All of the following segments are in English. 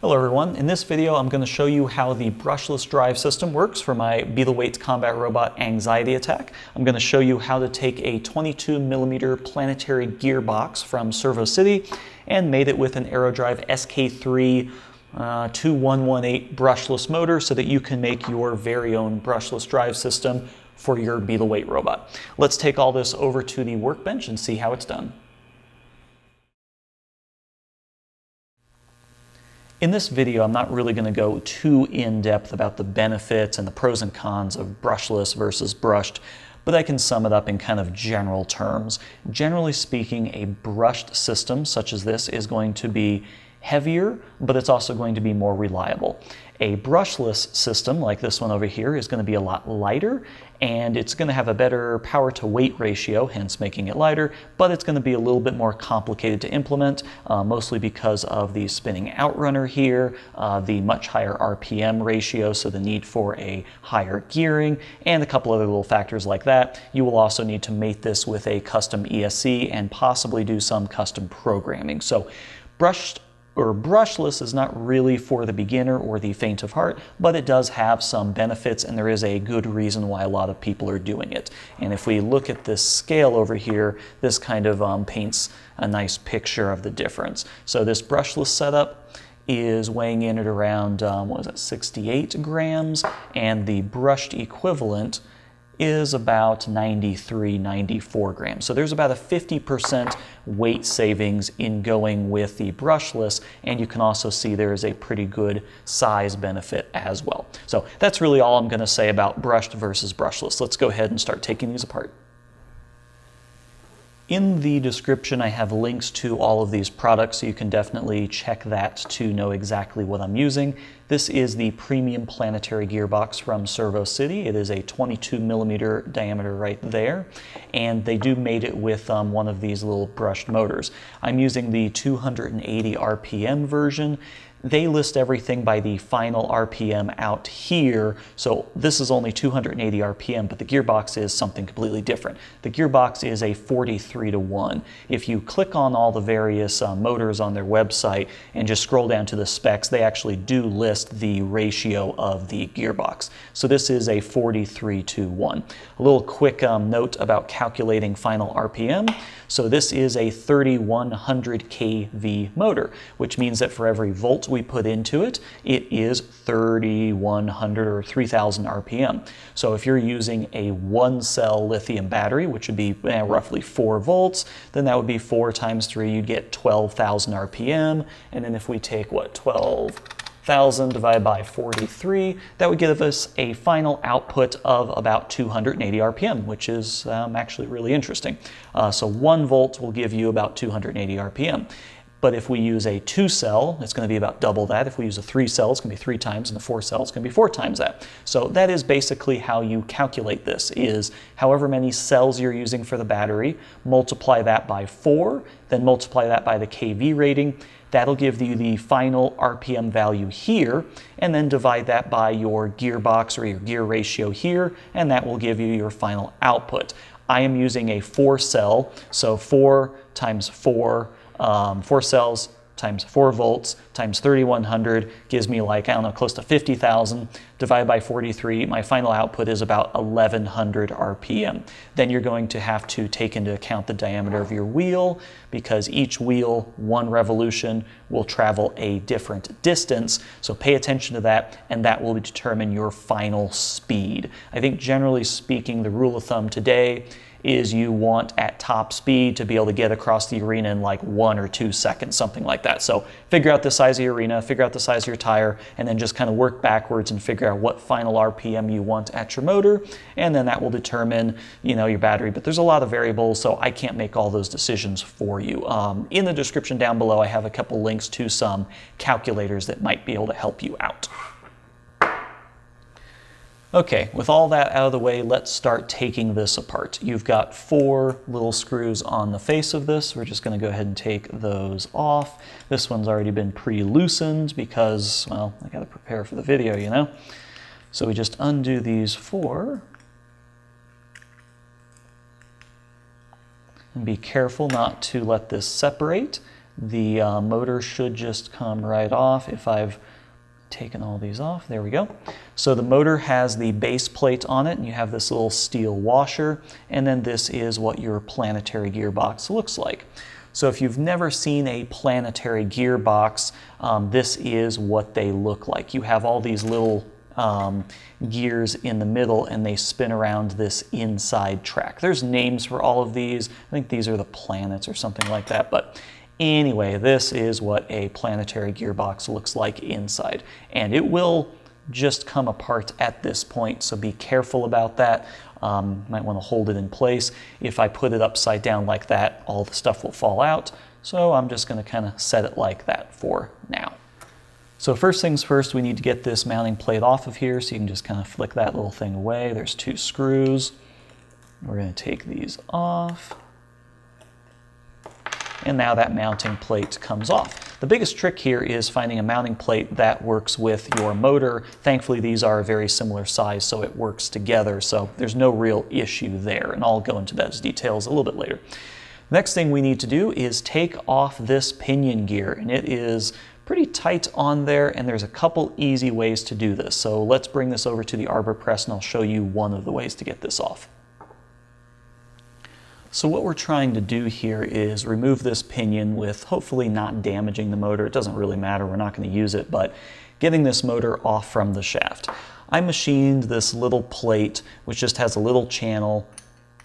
Hello everyone, in this video I'm going to show you how the brushless drive system works for my Beetleweights Combat Robot Anxiety Attack. I'm going to show you how to take a 22 millimeter planetary gearbox from ServoCity and made it with an Aerodrive SK3 uh, 2118 brushless motor so that you can make your very own brushless drive system for your Beetleweight robot. Let's take all this over to the workbench and see how it's done. In this video, I'm not really going to go too in-depth about the benefits and the pros and cons of brushless versus brushed, but I can sum it up in kind of general terms. Generally speaking, a brushed system such as this is going to be heavier, but it's also going to be more reliable. A brushless system like this one over here is going to be a lot lighter and it's going to have a better power to weight ratio, hence making it lighter, but it's going to be a little bit more complicated to implement, uh, mostly because of the spinning outrunner here, uh, the much higher RPM ratio, so the need for a higher gearing, and a couple other little factors like that. You will also need to mate this with a custom ESC and possibly do some custom programming. So brushed or brushless is not really for the beginner or the faint of heart, but it does have some benefits and there is a good reason why a lot of people are doing it. And if we look at this scale over here, this kind of um, paints a nice picture of the difference. So this brushless setup is weighing in at around, um, what was it, 68 grams, and the brushed equivalent is about 93, 94 grams. So there's about a 50% weight savings in going with the brushless, and you can also see there is a pretty good size benefit as well. So that's really all I'm going to say about brushed versus brushless. Let's go ahead and start taking these apart. In the description, I have links to all of these products, so you can definitely check that to know exactly what I'm using. This is the premium planetary gearbox from ServoCity. It is a 22 millimeter diameter right there, and they do mate it with um, one of these little brushed motors. I'm using the 280 RPM version. They list everything by the final RPM out here. So this is only 280 RPM, but the gearbox is something completely different. The gearbox is a 43 to 1. If you click on all the various uh, motors on their website and just scroll down to the specs, they actually do list the ratio of the gearbox. So this is a 43 to 1. A little quick um, note about calculating final RPM. So this is a 3100 kV motor, which means that for every volt we put into it, it is 3100 or 3000 RPM. So if you're using a one cell lithium battery, which would be eh, roughly 4 volts, then that would be 4 times 3, you'd get 12,000 RPM. And then if we take, what, 12 1,000 divided by 43, that would give us a final output of about 280 RPM, which is um, actually really interesting. Uh, so 1 volt will give you about 280 RPM. But if we use a two cell, it's going to be about double that. If we use a three cell, it's going to be three times, and the four cell, it's going to be four times that. So that is basically how you calculate this, is however many cells you're using for the battery, multiply that by four, then multiply that by the kV rating. That'll give you the final RPM value here, and then divide that by your gearbox or your gear ratio here, and that will give you your final output. I am using a four cell, so four times four um, four cells times 4 volts times 3100 gives me like, I don't know, close to 50,000. Divided by 43, my final output is about 1100 RPM. Then you're going to have to take into account the diameter of your wheel because each wheel, one revolution, will travel a different distance. So pay attention to that and that will determine your final speed. I think generally speaking, the rule of thumb today is you want at top speed to be able to get across the arena in like one or two seconds, something like that. So figure out the size of your arena, figure out the size of your tire, and then just kind of work backwards and figure out what final RPM you want at your motor, and then that will determine, you know, your battery. But there's a lot of variables, so I can't make all those decisions for you. Um, in the description down below, I have a couple links to some calculators that might be able to help you out. Okay, with all that out of the way, let's start taking this apart. You've got four little screws on the face of this. We're just going to go ahead and take those off. This one's already been pre-loosened because, well, I got to prepare for the video, you know? So we just undo these four. And be careful not to let this separate. the uh, motor should just come right off if I've taken all these off. There we go. So the motor has the base plate on it and you have this little steel washer and then this is what your planetary gearbox looks like. So if you've never seen a planetary gearbox, um, this is what they look like. You have all these little um, gears in the middle and they spin around this inside track. There's names for all of these. I think these are the planets or something like that. But anyway, this is what a planetary gearbox looks like inside. And it will just come apart at this point, so be careful about that. Um, might want to hold it in place. If I put it upside down like that, all the stuff will fall out. So I'm just going to kind of set it like that for now. So first things first, we need to get this mounting plate off of here. So you can just kind of flick that little thing away. There's two screws. We're going to take these off. And now that mounting plate comes off. The biggest trick here is finding a mounting plate that works with your motor. Thankfully, these are a very similar size, so it works together. So there's no real issue there. And I'll go into those details a little bit later. Next thing we need to do is take off this pinion gear, and it is pretty tight on there and there's a couple easy ways to do this. So let's bring this over to the arbor press and I'll show you one of the ways to get this off. So what we're trying to do here is remove this pinion with hopefully not damaging the motor. It doesn't really matter, we're not going to use it, but getting this motor off from the shaft. I machined this little plate which just has a little channel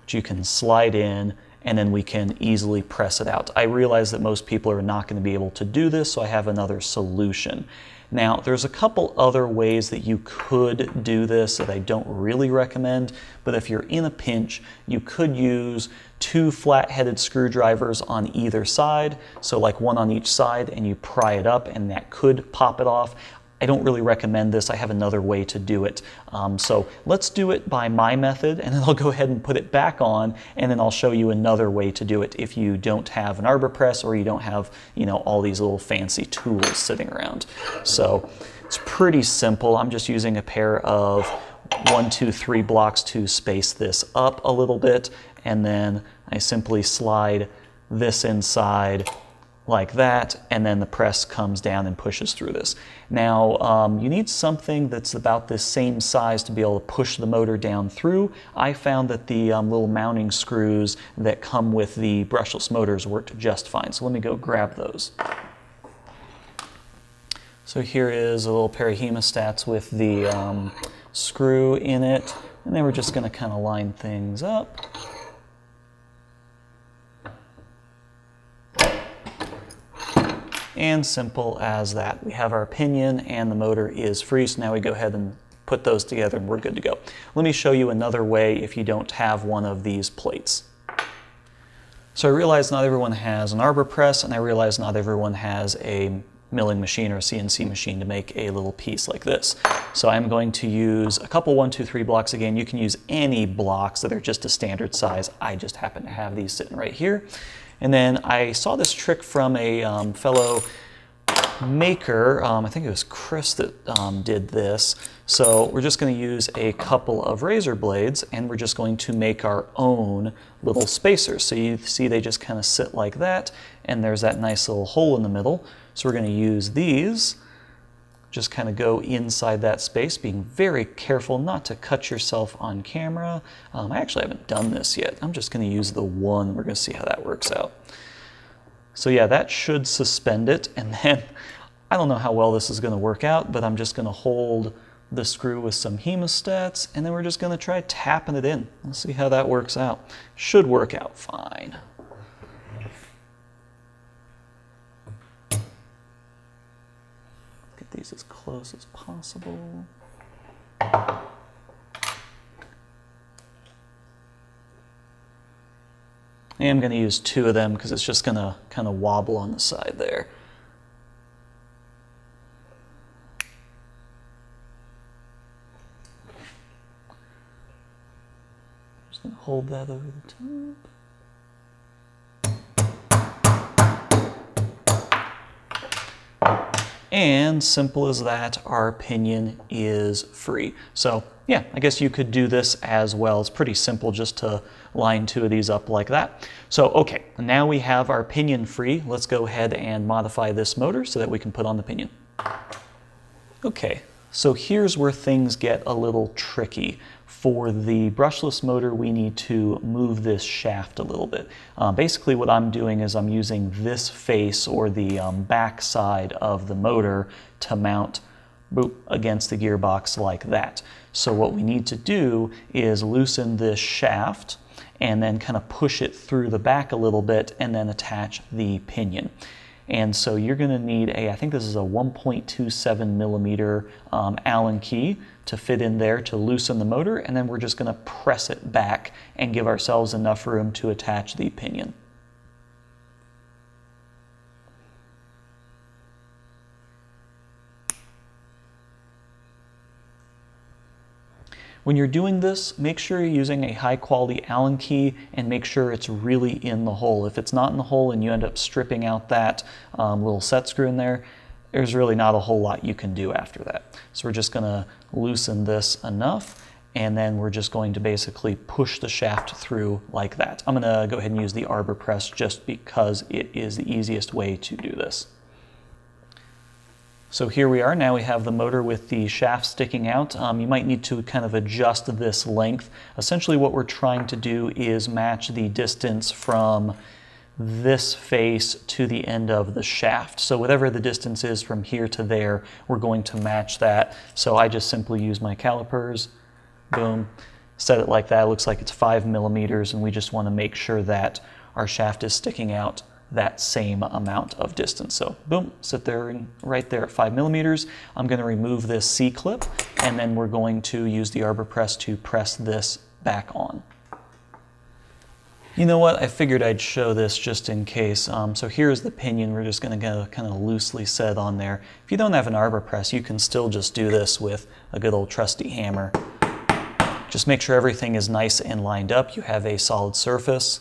which you can slide in and then we can easily press it out. I realize that most people are not going to be able to do this, so I have another solution. Now, there's a couple other ways that you could do this that I don't really recommend, but if you're in a pinch, you could use two flat-headed screwdrivers on either side, so like one on each side, and you pry it up, and that could pop it off. I don't really recommend this. I have another way to do it. Um, so let's do it by my method and then I'll go ahead and put it back on and then I'll show you another way to do it if you don't have an arbor press or you don't have you know all these little fancy tools sitting around. So it's pretty simple. I'm just using a pair of one, two, three blocks to space this up a little bit and then I simply slide this inside like that, and then the press comes down and pushes through this. Now, um, you need something that's about this same size to be able to push the motor down through. I found that the um, little mounting screws that come with the brushless motors worked just fine. So let me go grab those. So here is a little pair of hemostats with the um, screw in it, and then we're just going to kind of line things up. And simple as that. We have our pinion and the motor is free, so now we go ahead and put those together and we're good to go. Let me show you another way if you don't have one of these plates. So I realize not everyone has an arbor press and I realize not everyone has a milling machine or a CNC machine to make a little piece like this. So I'm going to use a couple one, two, three blocks again. You can use any blocks that are just a standard size. I just happen to have these sitting right here. And then I saw this trick from a um, fellow maker. Um, I think it was Chris that um, did this. So we're just going to use a couple of razor blades and we're just going to make our own little spacers. So you see they just kind of sit like that and there's that nice little hole in the middle. So we're going to use these just kind of go inside that space, being very careful not to cut yourself on camera. Um, I actually haven't done this yet. I'm just going to use the one. We're going to see how that works out. So yeah, that should suspend it. And then I don't know how well this is going to work out, but I'm just going to hold the screw with some hemostats, and then we're just going to try tapping it in. Let's see how that works out. Should work out fine. These as close as possible. I am going to use two of them because it's just going to kind of wobble on the side there. Just going to hold that over the top. And simple as that, our pinion is free. So yeah, I guess you could do this as well. It's pretty simple just to line two of these up like that. So, okay, now we have our pinion free. Let's go ahead and modify this motor so that we can put on the pinion. Okay, so here's where things get a little tricky. For the brushless motor, we need to move this shaft a little bit. Uh, basically what I'm doing is I'm using this face or the um, back side of the motor to mount boop, against the gearbox like that. So what we need to do is loosen this shaft and then kind of push it through the back a little bit and then attach the pinion. And so you're going to need a, I think this is a 1.27 millimeter um, Allen key to fit in there to loosen the motor, and then we're just going to press it back and give ourselves enough room to attach the pinion. When you're doing this, make sure you're using a high quality Allen key and make sure it's really in the hole. If it's not in the hole and you end up stripping out that um, little set screw in there, there's really not a whole lot you can do after that. So we're just gonna loosen this enough and then we're just going to basically push the shaft through like that. I'm gonna go ahead and use the arbor press just because it is the easiest way to do this. So here we are, now we have the motor with the shaft sticking out. Um, you might need to kind of adjust this length. Essentially what we're trying to do is match the distance from this face to the end of the shaft. So whatever the distance is from here to there, we're going to match that. So I just simply use my calipers, boom, set it like that. It looks like it's five millimeters and we just wanna make sure that our shaft is sticking out that same amount of distance. So boom, sit there right there at five millimeters. I'm gonna remove this C-clip and then we're going to use the arbor press to press this back on. You know what, I figured I'd show this just in case. Um, so here's the pinion, we're just gonna go kind of loosely set on there. If you don't have an arbor press, you can still just do this with a good old trusty hammer. Just make sure everything is nice and lined up. You have a solid surface.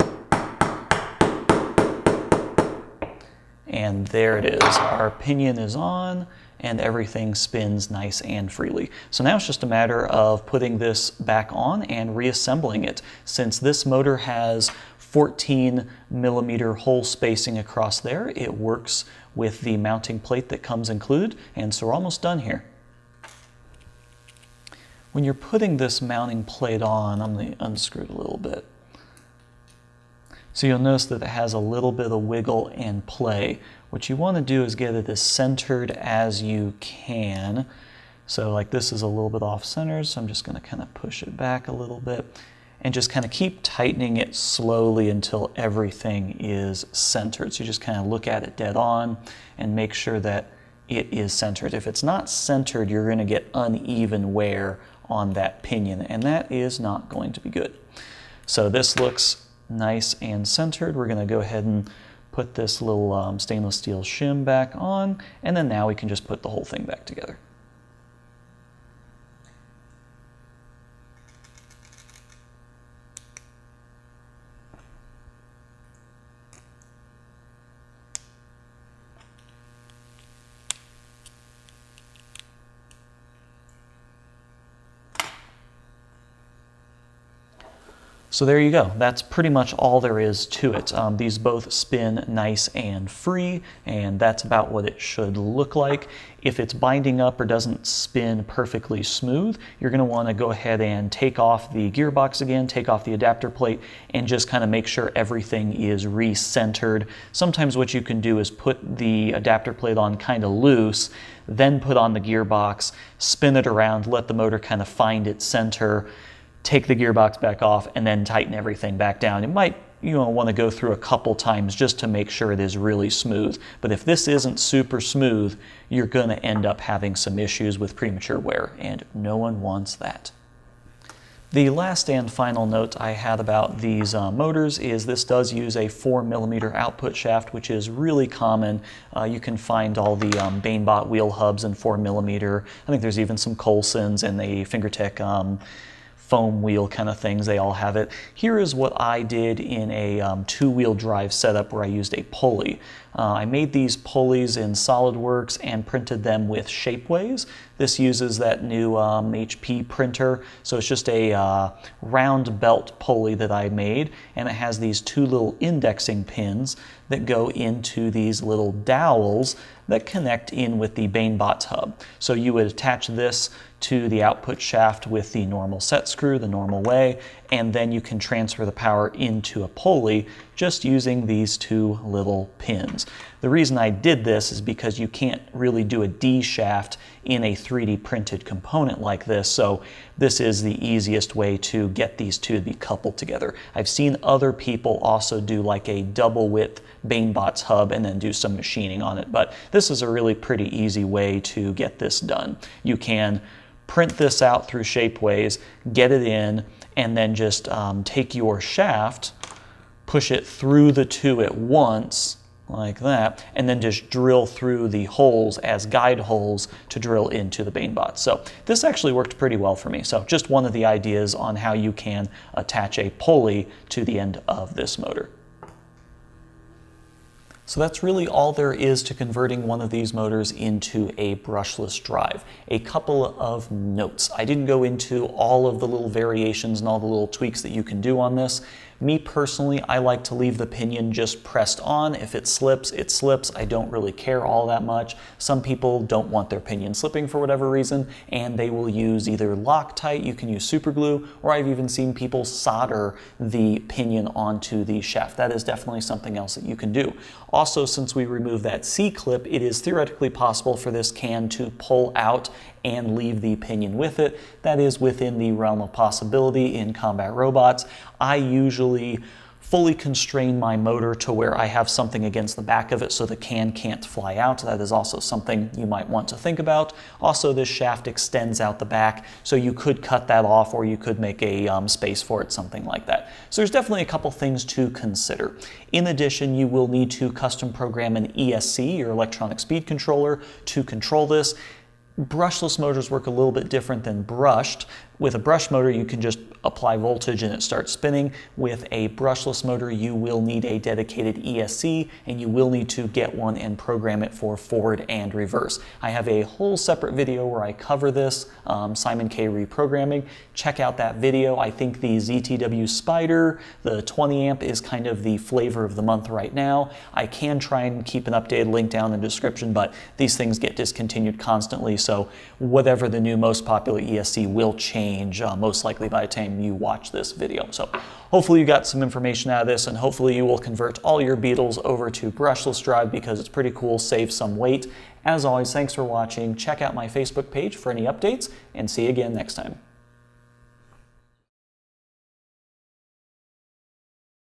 And there it is. Our pinion is on and everything spins nice and freely. So now it's just a matter of putting this back on and reassembling it. Since this motor has 14 millimeter hole spacing across there, it works with the mounting plate that comes included, and so we're almost done here. When you're putting this mounting plate on, I'm to unscrew it a little bit. So you'll notice that it has a little bit of wiggle and play. What you want to do is get it as centered as you can. So like this is a little bit off center, so I'm just going to kind of push it back a little bit and just kind of keep tightening it slowly until everything is centered. So you just kind of look at it dead on and make sure that it is centered. If it's not centered, you're going to get uneven wear on that pinion, and that is not going to be good. So this looks nice and centered. We're going to go ahead and put this little um, stainless steel shim back on, and then now we can just put the whole thing back together. So there you go. That's pretty much all there is to it. Um, these both spin nice and free, and that's about what it should look like. If it's binding up or doesn't spin perfectly smooth, you're going to want to go ahead and take off the gearbox again, take off the adapter plate, and just kind of make sure everything is recentered. Sometimes what you can do is put the adapter plate on kind of loose, then put on the gearbox, spin it around, let the motor kind of find its center, take the gearbox back off, and then tighten everything back down. You might you know, want to go through a couple times just to make sure it is really smooth. But if this isn't super smooth, you're going to end up having some issues with premature wear, and no one wants that. The last and final note I had about these uh, motors is this does use a 4 millimeter output shaft, which is really common. Uh, you can find all the um, BaneBot wheel hubs in 4 millimeter. I think there's even some Colsons and the Fingertech um, foam wheel kind of things. They all have it. Here is what I did in a um, two-wheel drive setup where I used a pulley. Uh, I made these pulleys in SolidWorks and printed them with Shapeways. This uses that new um, HP printer, so it's just a uh, round belt pulley that I made, and it has these two little indexing pins that go into these little dowels that connect in with the BaneBots hub. So you would attach this to the output shaft with the normal set screw, the normal way, and then you can transfer the power into a pulley just using these two little pins. The reason I did this is because you can't really do a D shaft in a 3D printed component like this, so this is the easiest way to get these two to be coupled together. I've seen other people also do like a double width BaneBots hub and then do some machining on it, but this is a really pretty easy way to get this done. You can print this out through Shapeways, get it in, and then just um, take your shaft, push it through the two at once, like that, and then just drill through the holes as guide holes to drill into the BaneBot. So this actually worked pretty well for me. So just one of the ideas on how you can attach a pulley to the end of this motor. So that's really all there is to converting one of these motors into a brushless drive. A couple of notes. I didn't go into all of the little variations and all the little tweaks that you can do on this. Me personally, I like to leave the pinion just pressed on. If it slips, it slips. I don't really care all that much. Some people don't want their pinion slipping for whatever reason, and they will use either Loctite, you can use super glue, or I've even seen people solder the pinion onto the shaft. That is definitely something else that you can do. Also, since we removed that C-clip, it is theoretically possible for this can to pull out and leave the pinion with it. That is within the realm of possibility in combat robots. I usually fully constrain my motor to where I have something against the back of it so the can can't fly out. That is also something you might want to think about. Also, this shaft extends out the back, so you could cut that off or you could make a um, space for it, something like that. So there's definitely a couple things to consider. In addition, you will need to custom program an ESC, your electronic speed controller, to control this. Brushless motors work a little bit different than brushed. With a brush motor, you can just apply voltage and it starts spinning. With a brushless motor, you will need a dedicated ESC and you will need to get one and program it for forward and reverse. I have a whole separate video where I cover this, um, SimonK reprogramming. Check out that video. I think the ZTW Spider, the 20 amp is kind of the flavor of the month right now. I can try and keep an updated link down in the description, but these things get discontinued constantly. So whatever the new most popular ESC will change change uh, most likely by the time you watch this video. So hopefully you got some information out of this and hopefully you will convert all your Beetles over to brushless drive because it's pretty cool, save some weight. As always, thanks for watching. Check out my Facebook page for any updates and see you again next time.